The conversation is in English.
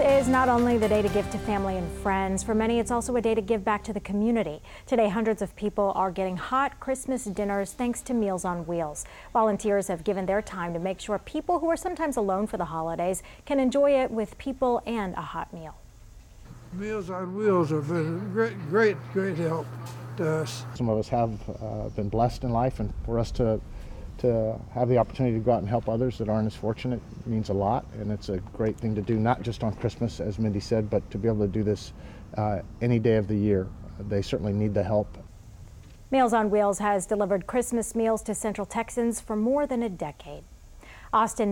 is not only the day to give to family and friends, for many it's also a day to give back to the community. Today, hundreds of people are getting hot Christmas dinners thanks to Meals on Wheels. Volunteers have given their time to make sure people who are sometimes alone for the holidays can enjoy it with people and a hot meal. Meals on Wheels have been a great, great, great help to us. Some of us have uh, been blessed in life, and for us to to have the opportunity to go out and help others that aren't as fortunate means a lot, and it's a great thing to do, not just on Christmas, as Mindy said, but to be able to do this uh, any day of the year. They certainly need the help. Meals on Wheels has delivered Christmas meals to Central Texans for more than a decade. Austin